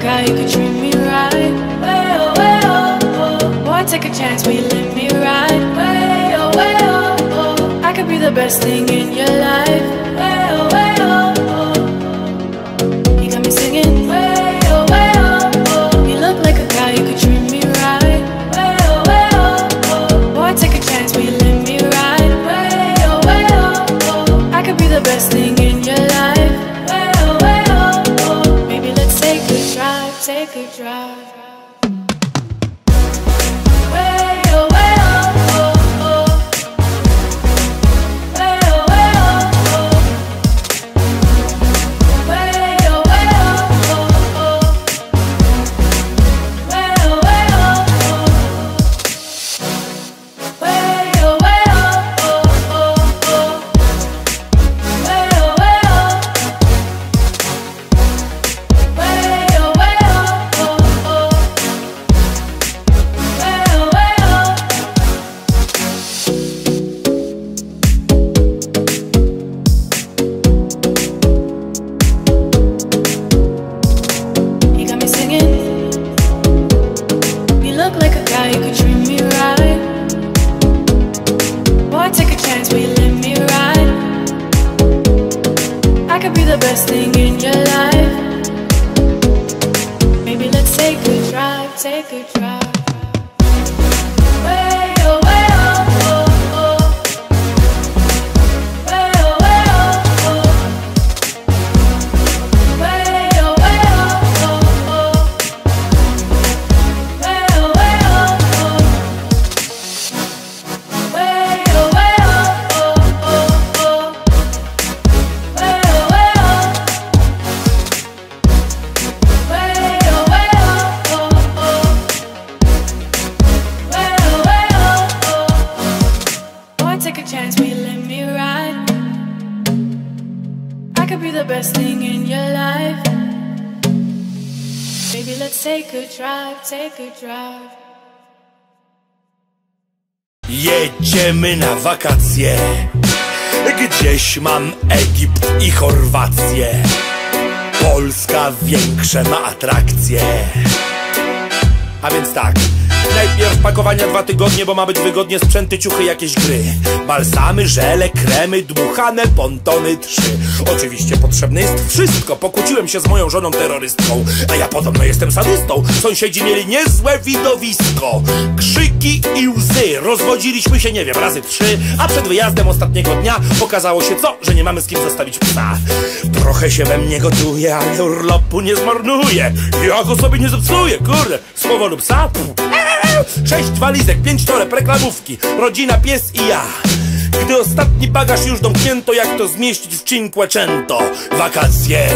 guy who could treat me right. Way oh way oh oh. Boy, take a chance, will you let me ride? Way oh way oh oh. I could be the best thing in your life. Best thing in your life. Maybe let's take a drive, take a drive. Chance, will you let me ride? I could be the best thing in your life. Let's take a drive, take a drive. Jedziemy na wakacje Gdzieś mam Egipt i Chorwację Polska większe ma atrakcje A więc tak. Najpierw pakowania dwa tygodnie, bo ma być wygodnie sprzęty, ciuchy, jakieś gry. Balsamy, żele, kremy, dmuchane pontony trzy. Oczywiście potrzebne jest wszystko. Pokłóciłem się z moją żoną terrorystką A ja podobno jestem sadystą. Sąsiedzi mieli niezłe widowisko. Krzyki i łzy. Rozwodziliśmy się, nie wiem, razy trzy A przed wyjazdem ostatniego dnia Okazało się co? Że nie mamy z kim zostawić psa. Trochę się we mnie gotuje, ale urlopu nie zmarnuję Ja go sobie nie zepsuję, kurde Powodu psa? Sześć walizek, pięć toreb, reklamówki. Rodzina, pies i ja. Gdy ostatni bagaż już domknięto Jak to zmieścić w Cinquecento Wakacje